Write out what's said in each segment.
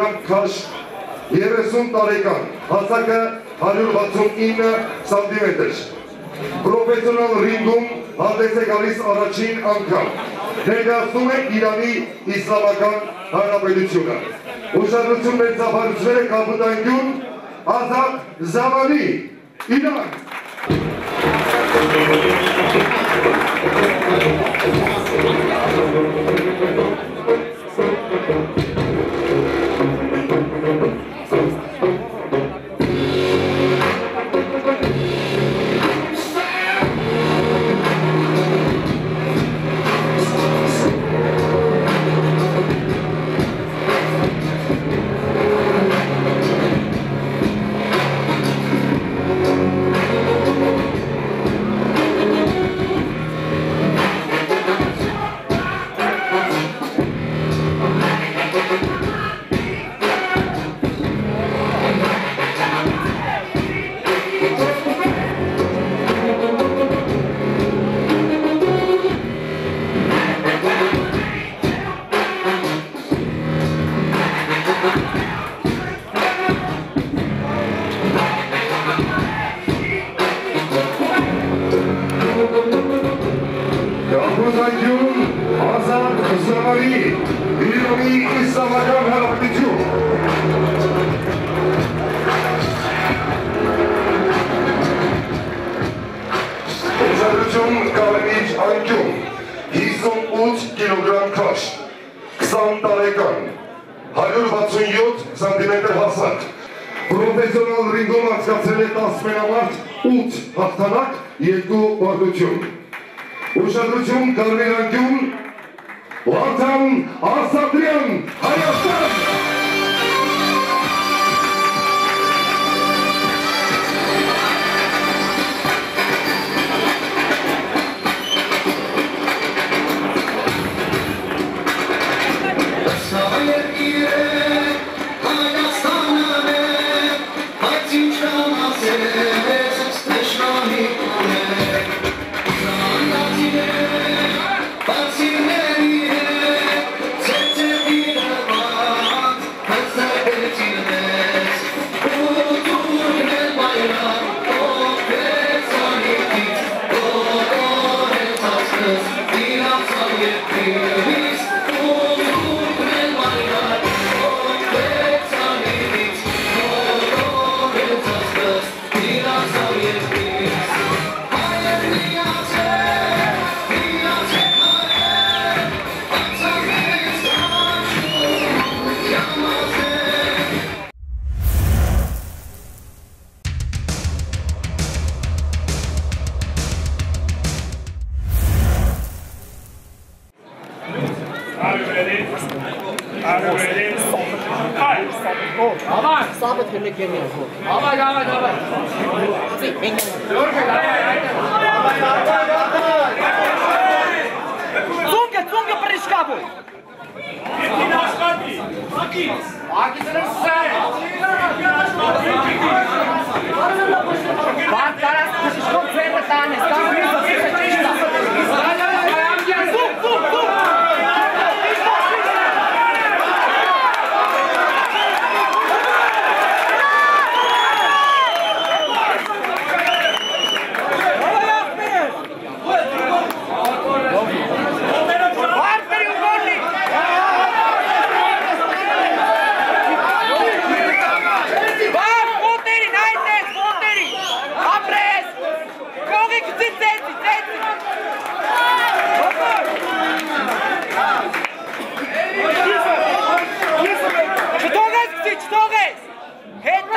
կիլոգրամ քաշ 30 տարեկան հասակը 169 սանտիմետր պրոֆեսիոնալ ռինգում հանդես է գալիս առաջին անգամ ներկայացնում է Իրանի իսլամական հանրապետությունը ուշադրություն մեր ծափարությունները Կապուտայգյուղ ազատ զավանի Իրան Կապուտայգյուղ 58 կիլոգրամ քաշ 20 տարեկան 167 սանտիմետր հասակ պրոֆեսիոնալ ռինգում անցկացրել է 10 մենամարտ 8 հաղթանակ 2 բարդություն Ուշադրություն կարմիր անկյուն Վարդան Արսադրյան Հայաստան pequeno é, avô.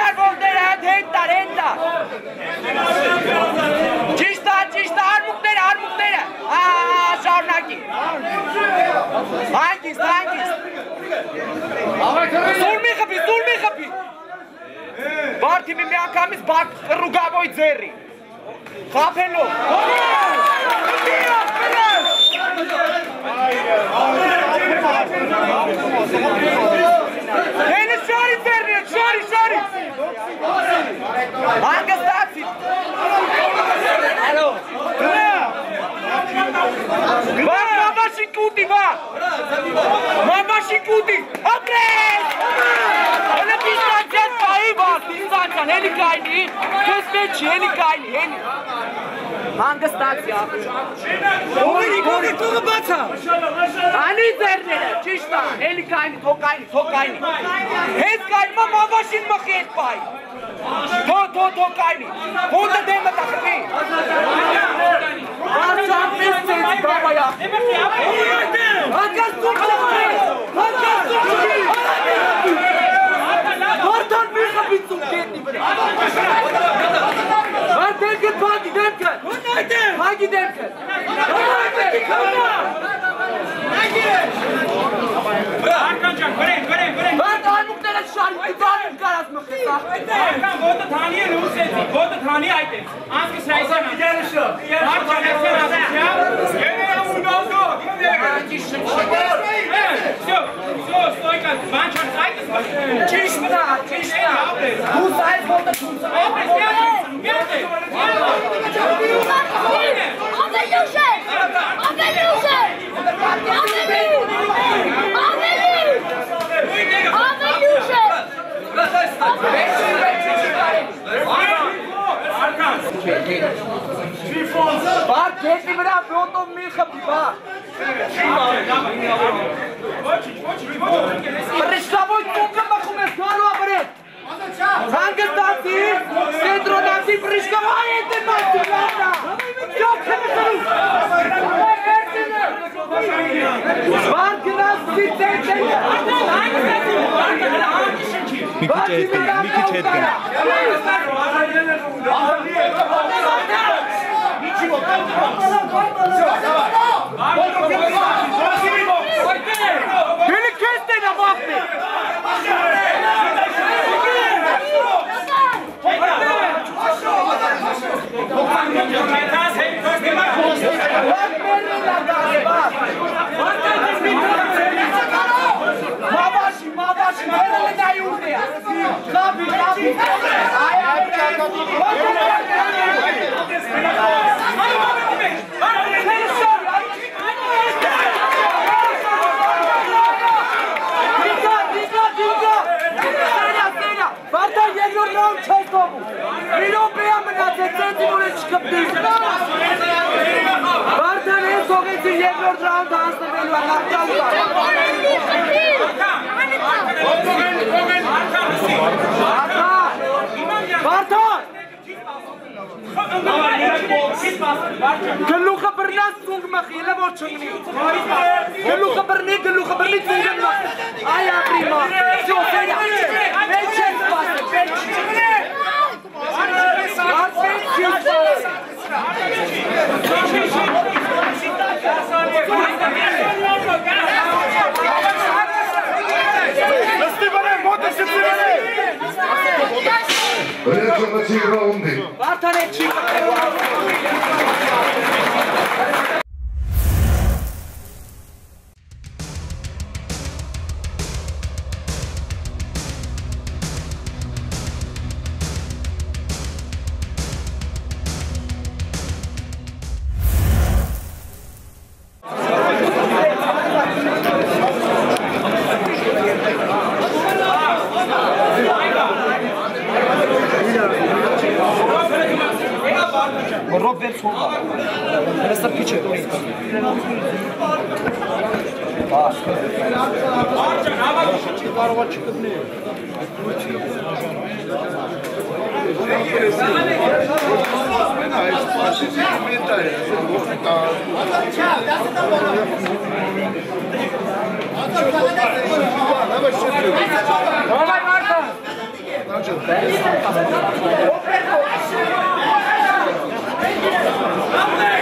Հետ տար ոտերը, հետ տար, հետ տար։ Ճիշտ է, ճիշտ է, արմուկները, արմուկները։ շարունակի։ Հանգիստ, հանգիստ։ Սուր մի խփի, սուր մի խփի։ Բարդի մի միանգամից բակ ռուգավոյ ձերի։ Խափելով։ Հենը Հանգստացի։ Հալո։ Վա, բաբաշի կուտի, վա։ Մամաշի կուտի, ապրես! Հələ դիստանցիան պայի վար, դիստանցիան, հելի կայնի, կես մեջի, հելի կայնի, հելի։ Հանգստացի ապրես։ Օրի, օրի, տուղը բացա։ Անի ձերները, ճիշտ է, հելի կայնի, թոկայնի, թոկայնի։ Հեզ կայնի, մամաշին մխի հետ պայի։ थो थो थो कायनी फूंद दे मत अपनी आप में से बाबा यार आकाश तुम आकाश तुम Oradan bir kapıyı sok kendini bırak. Ben terk et, bana gidelim ki. Hadi gidelim ki. Vote Thani rules it. Vote Thani items. Ask der right hand. Yes, sir. Yes, sir. What can I say? Yes, der Yeah, I'm going to go. Give me that. So, so, so, der can. Man, schon Zeit ist. Tschüss, bitte. Tschüss, bitte. Who side der the truth? Open, yeah. Open, you shit! Open, you shit! Open, der shit! Bak kendi bir abi o tom mi kapı bak. Prestavo tuka ma come solo apre. Sangue tanti, centro tanti prestavo ete ma tu guarda. Yo che me sono. Bak nas sitte. Bak nas sitte. მიქიჩე ედგენა მიქიჩე ედგენა მიჩი მოკავდა Հաղթան դասնվելու է, հաղթան բար։ Հաղթան։ Գլուխը բրնաս ծունգ մխի, էլ որ չգնի։ Գլուխը բրնի, գլուխը բրնի ծունգը մխի։ Այ ապրի մա, սյո սերա, մեր չեն սպասել, մեր չեն։ Արդ մեր չեն սպասել։ Reggio la Ciro Ondi. Guardane 5 per 1. Հեսա քիչ է։ Давай, Марта! Ձեր բարեկամներ ուսադրություն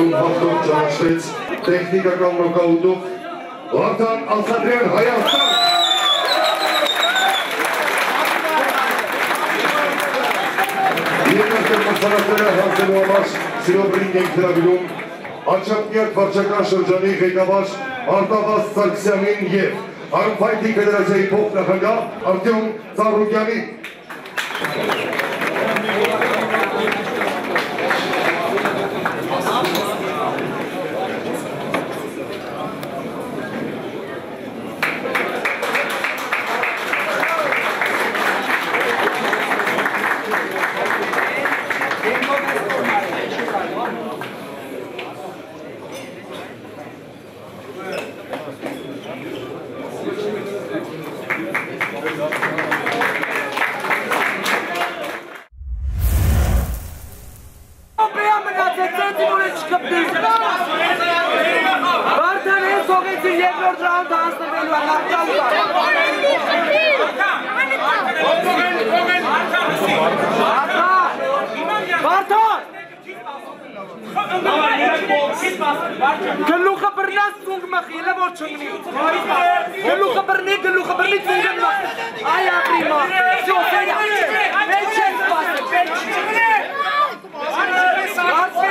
մենամարտում հաղթող ճանաչվեց տեխնիկական նոկաուտով Վարդան Ասադրյան Հայաստան Երկրորդ մասնակցները հասնելու համար Սիրոբրինգ ենք հրավիրում Աչապնյակ վարչական շրջանի ղեկավար Արտավաս Սարգսյանին եւ Արմփայտի ֆեդերացիայի փոխնախագահ Արտյոմ Ծառուկյանին Թիմուրը չկպտի։ Բարդան են սողեցին երկրորդ ռաունդ հանձնվելու հաղթալու բար։ Բարդան! Գլուխը բրնաս ծունգ մխիլը որ չգնի։ Գլուխը բրնի, գլուխը բրնի ծունգը մխիլը։ Այ ապրի մախ, սյո, վերա, վեր չեն սպասել, վեր չեն։ Վարդվե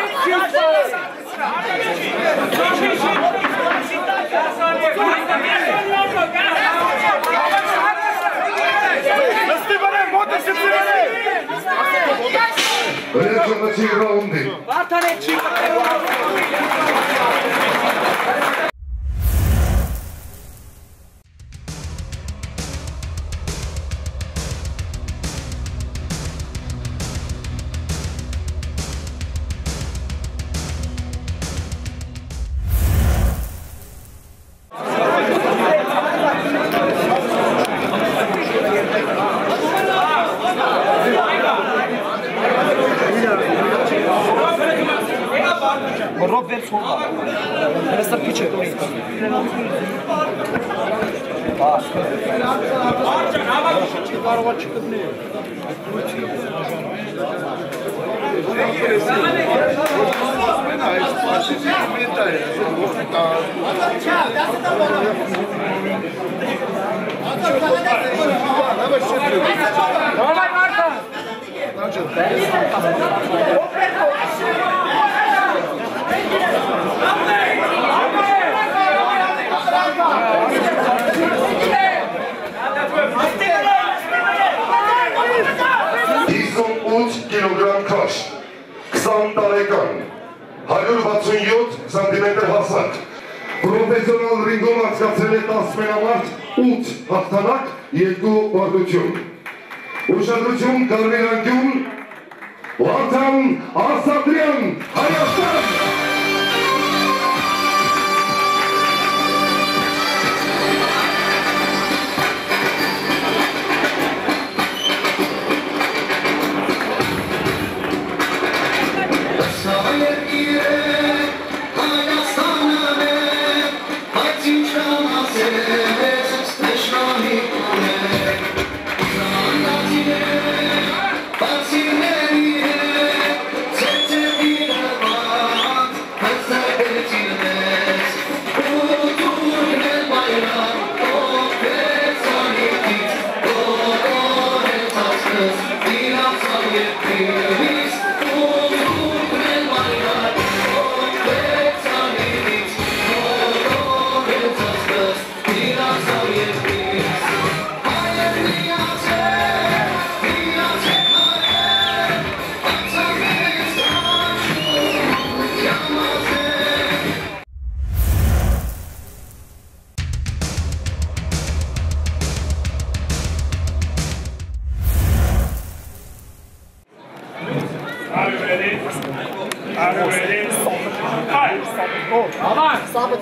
Rečeva Čivra Undi. Vatane Čivra Undi. վեր ցողա։ Հեսա փիչը դուրի։ Կարողա չկպնի։ Давай, Марта! Հիսուն կիլոգրամ քաշ, 20 տարեկան, 167 սանտիմետր հասակ, պրոֆեսիոնալ ռինգում անցկացրել է 10 մենամարտ, 8 հաղթանակ, 2 վարդություն։ Ուշադրություն կարմիր անկյուն, Վարդան Արսադրյան, Հայաստան!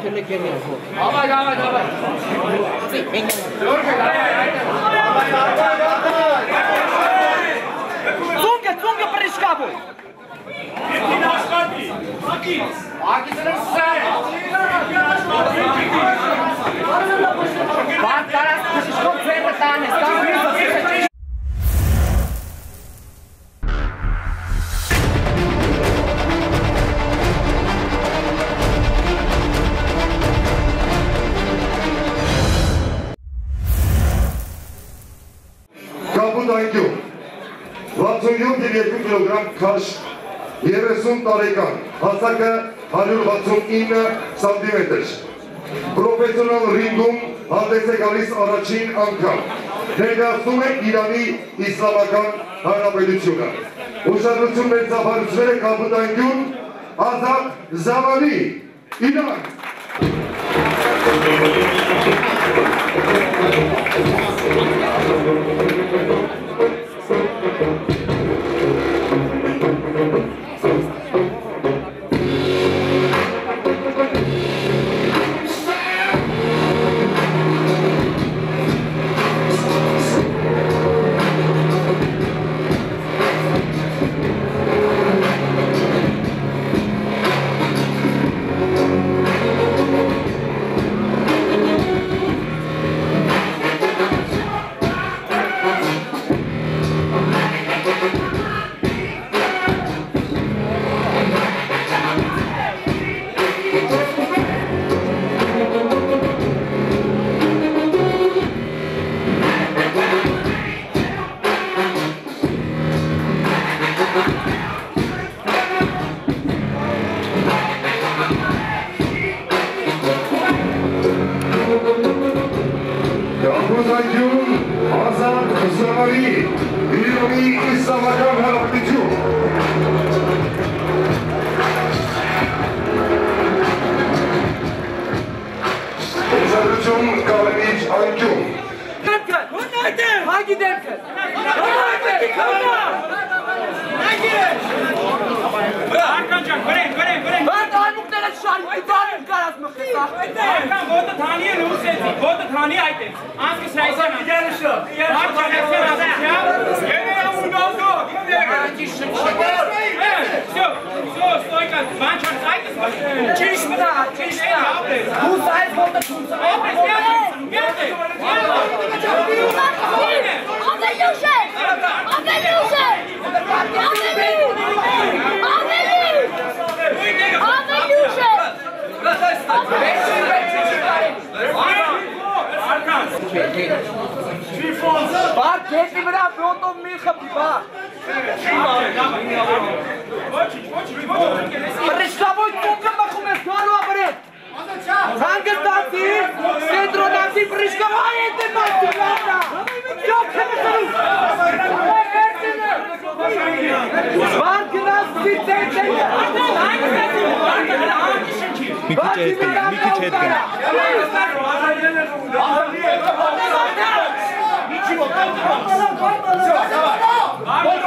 चले खेल आवाज आवाज आवाज जोर के Zunge, Zunge, Priškabu! Aki! Aki se nam 67 կիլոգրամ քաշ 30 տարեկան, հասակը 169 սանտիմետր։ Պրոֆեսիոնալ ռինգում հանդես է գալիս առաջին անգամ։ Ներկայացնում է Իրանի Իսլամական Հանրապետությունը։ Ուշադրություն մեծաբարձվել է Կապուտանկյուն Ազատ Զավանի Իրան։ Կապուտանկյուն Հագի դեմքը։ Արքան ջան, վրեն, վրեն, վրեն։ Բան արմուկները շարի, բան կարած մխես, ախպետը։ Արքան ոտը թանի են ուսեցի, ոտը թանի այդ է։ Անսկը սրայսան աջարշը։ Արքան ասեն ասիա։ Եներ ամունդազո, եներ։ Всё, всё, стойка, բան չան այդ է։ Ճիշտն է, ճիշտն է։ Դու սայլ ոտը դու Ապրես, Ik heb de baan. Ik heb die baan. Ik heb die baan. Ik heb de baan. Ik heb die baan. Ik heb die baan. Ik heb die baan. Ik heb die Angestati, Centronati, Priskovaite, Mantilata! Miki Chetkin, Miki Chetkin. Miki Chetkin.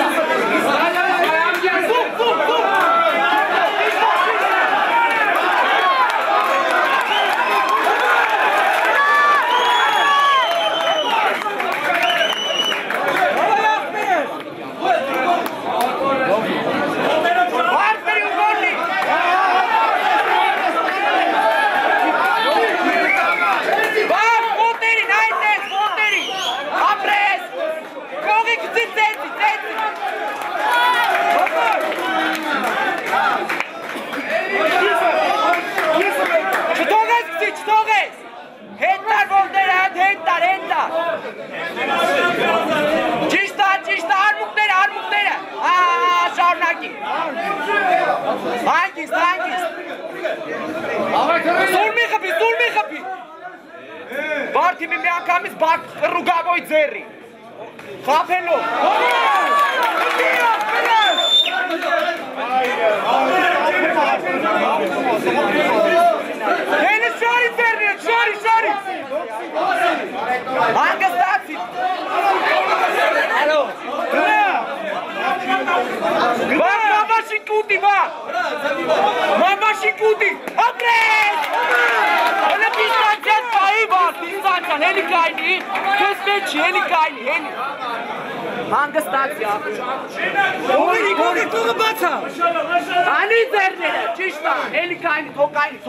ჩისტა ჩისტა არ მუქნერა არ მუქნერა აა შარნაკი აიგის აიგის ზურმი ხაფი ზურმი ხაფი ვარტი მე ამკამის ბაკ პრო გამოიძერი. ხაფელო. აი აი Հանգստացի։ Հալո։ Բա, բաբաշի կուտի, բա։ ուտի։ Ապրես։ Հələ դիստանցիան պահի վար, դիստանցիան, հելի կայնի, քսպետ չի, հելի կայնի, հելի։ Հանգստացիա։ Օրի գորի թողը բացա։ Անի ձերները, ճիշտ է, հելի կայնի, թող կայնի,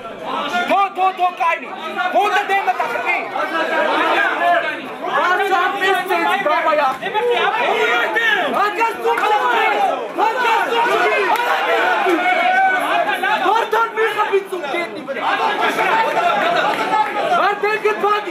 दो दो दो card phone तो दें बता सकते Artık bir kapı tuttu. Artık bir kapı tuttu.